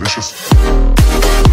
delicious.